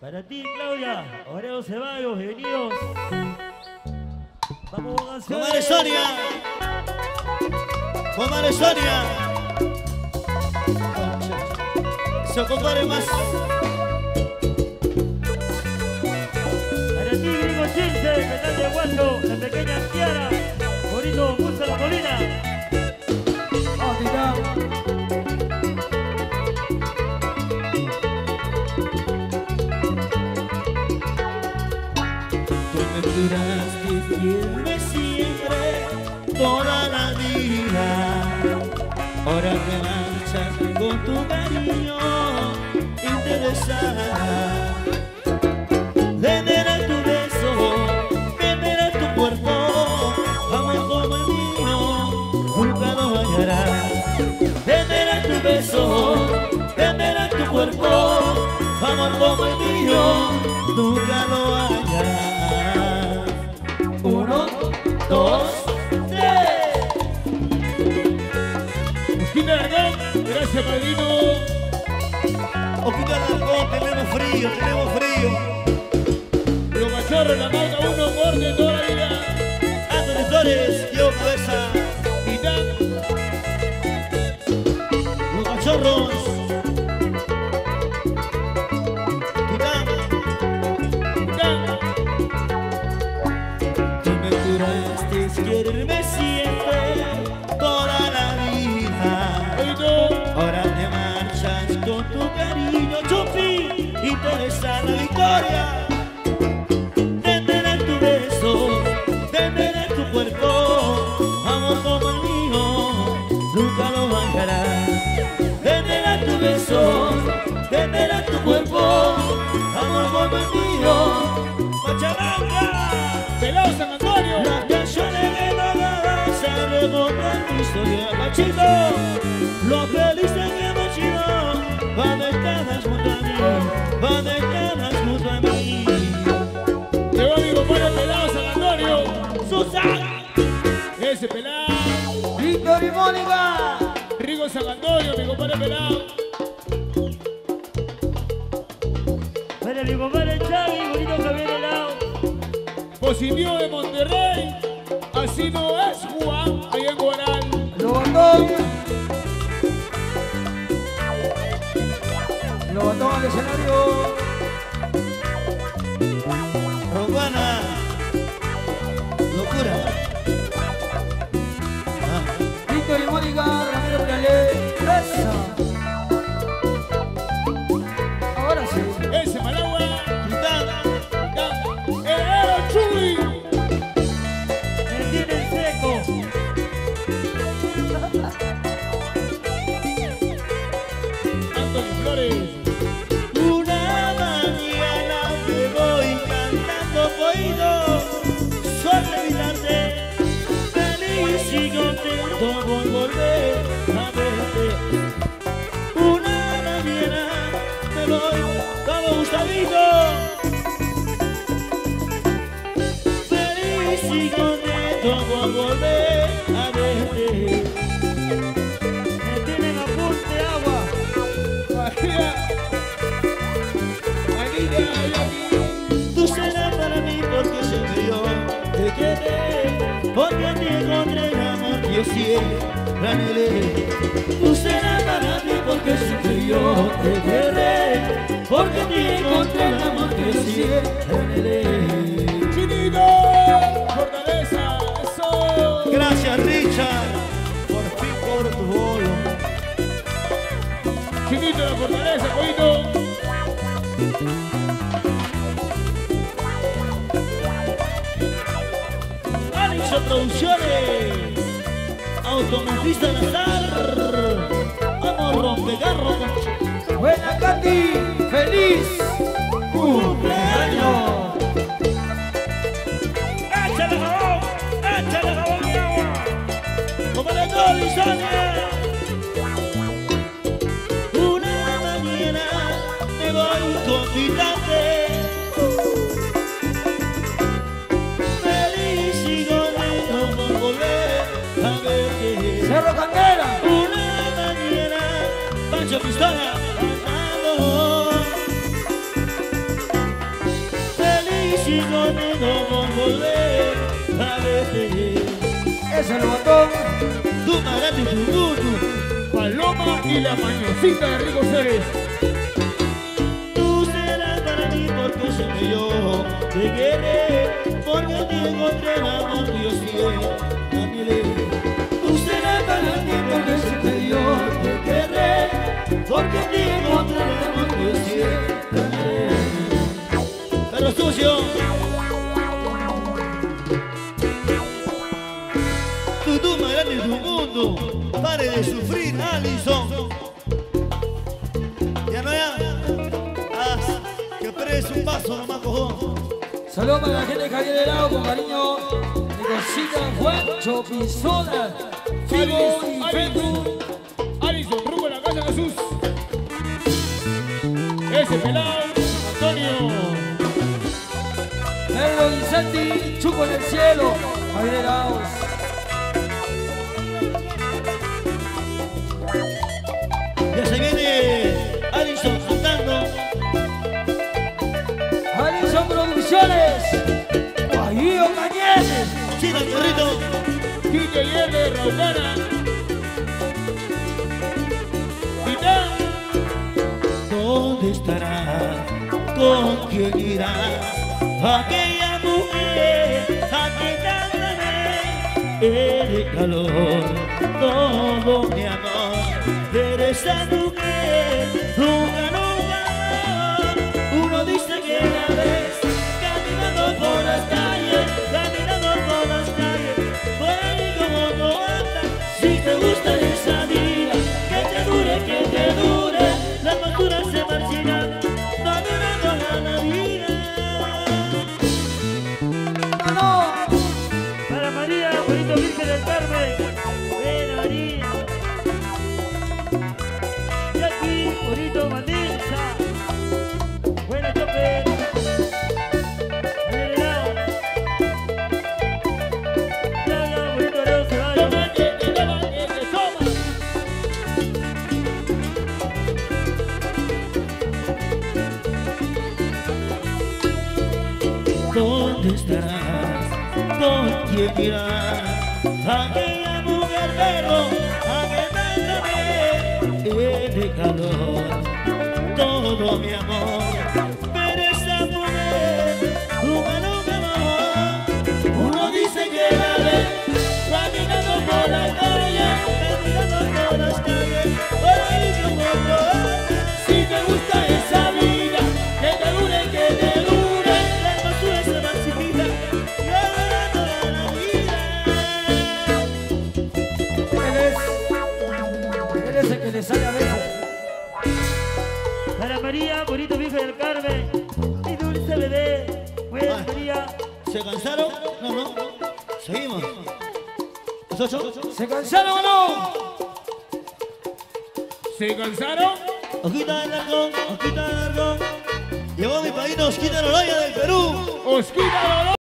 Para ti, Claudia, Oreo Ceballos, bienvenidos. Vamos, canciones. Comadre Sonia. Comadre Sonia. Se compadre más. Juraste fielme siempre toda la vida. Ahora te marchas con tu cariño interesada. Gracias padrino. Ojito tenemos frío, tenemos frío. Los machorros, la marca uno, muerte toda la vida. Anthony Flores, Diego Cabeza, Titán, los cachorros. Titán. Titán. Tú me juraste quererme siempre Tendré tu beso, tendré tu cuerpo, amor como el mío, nunca lo bajarás. Tendré tu beso, tendré tu cuerpo, amor como el mío, Pachamanga. Pelado San Antonio. Las canciones que no vas a remontar mi historia, machito. Lo feliz que hemos sido, va bonito Javier Helado. Positivo de Monterrey. Así no es Juan, allá en Guaral. Lobotón. Lobotón al escenario. Flores. Una mañana me voy cantando oído, solo olvidarte, feliz y contento por volver a verte. Una mañana me voy como Gustavito, feliz y contento por volver porque a ti encontré el amor que yo siempre anhelé. Tú serás para mí porque siempre yo te quedé, porque ti encontré el amor que yo siempre anhelé. Chinito. Fortaleza. Eso. Gracias Richard, por fin por tu bolo. Chinito la Fortaleza, poquito. Producciones, Automovilista Nazar, Amor Rompegarro. Buena Katy. Feliz. Cumpleaños. Ese es el botón. Tu marate, tu Paloma y la mañosita de Rico Ceres. tú serás para mí porque que yo te querré, porque te encontré el amor Tu tú más grande de tu mundo, pare de sufrir, Alison. Ya no ya. Haz que preso un paso nomás cojón. Saludos para la gente de Javier con cariño. De cosita Juan Chopizola. Figo y Fetu. Alison, rumbo a la casa Jesús. Ese pelado, Antonio. Pedro Vicenti, Chuco en el cielo. Javier Helados. ¿Dónde estará? ¿Con quién irá? Aquella mujer a quien tanta eres calor, todo mi amor. Eres esa Mother ¿Dónde estarás? ¿Con quién irás? Aquella mujer perro, aquella vez de calor, todo mi amor. ¿Se cansaron? No, no. Seguimos. ¿Los? ¿Se cansaron o no? ¿Se cansaron? Hojita del argón, hojita del argón. Llegó mi país, nos quita la del Perú. Os quita dolor.